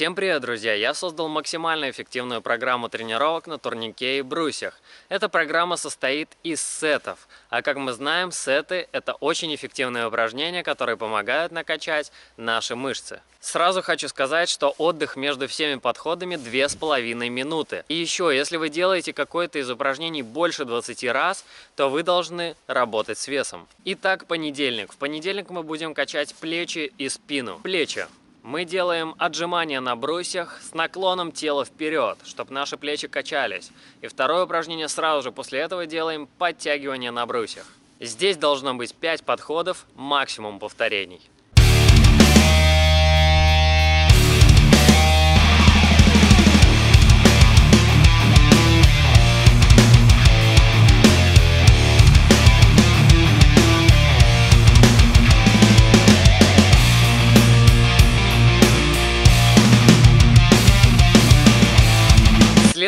Всем привет, друзья! Я создал максимально эффективную программу тренировок на турнике и брусьях. Эта программа состоит из сетов. А как мы знаем, сеты – это очень эффективные упражнения, которые помогают накачать наши мышцы. Сразу хочу сказать, что отдых между всеми подходами 2,5 минуты. И еще, если вы делаете какое-то из упражнений больше 20 раз, то вы должны работать с весом. Итак, понедельник. В понедельник мы будем качать плечи и спину. Плечи. Мы делаем отжимания на брусьях с наклоном тела вперед, чтобы наши плечи качались. И второе упражнение сразу же после этого делаем подтягивание на брусьях. Здесь должно быть 5 подходов, максимум повторений.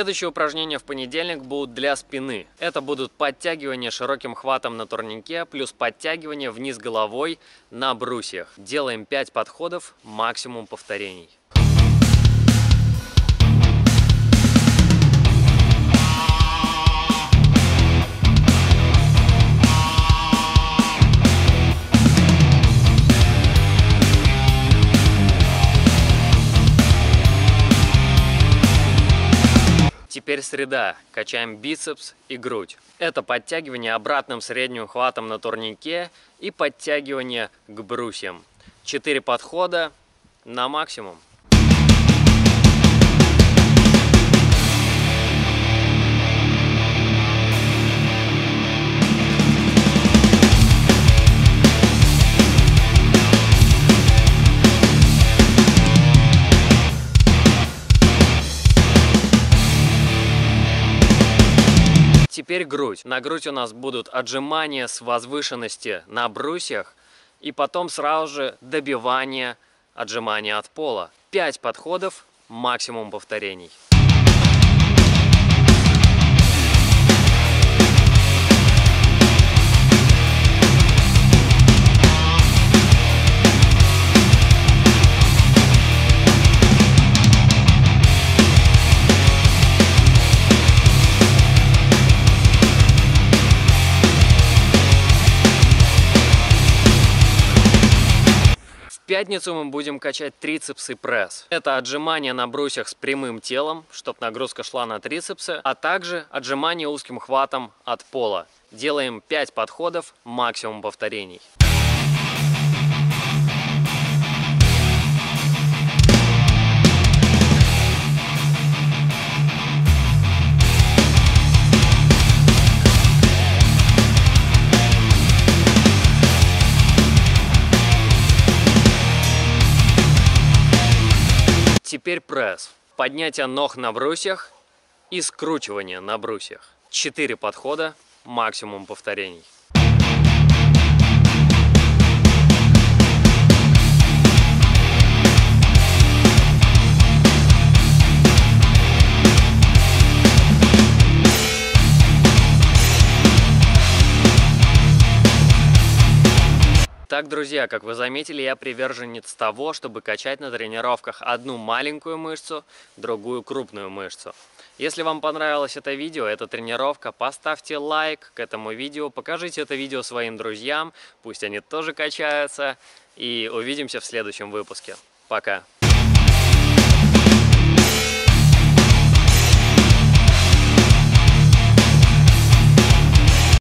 Следующие упражнения в понедельник будут для спины. Это будут подтягивания широким хватом на турнике, плюс подтягивания вниз головой на брусьях. Делаем 5 подходов, максимум повторений. Теперь среда. Качаем бицепс и грудь. Это подтягивание обратным средним хватом на турнике и подтягивание к брусьям. Четыре подхода на максимум. Теперь грудь. На грудь у нас будут отжимания с возвышенности на брусьях и потом сразу же добивание отжимания от пола. 5 подходов, максимум повторений. Пятницу мы будем качать трицепс и пресс. Это отжимания на брусьях с прямым телом, чтобы нагрузка шла на трицепсы, а также отжимания узким хватом от пола. Делаем 5 подходов, максимум повторений. Теперь пресс. Поднятие ног на брусьях и скручивание на брусьях. Четыре подхода, максимум повторений. Так, друзья, как вы заметили, я приверженец того, чтобы качать на тренировках одну маленькую мышцу, другую крупную мышцу. Если вам понравилось это видео, эта тренировка, поставьте лайк к этому видео, покажите это видео своим друзьям, пусть они тоже качаются, и увидимся в следующем выпуске. Пока!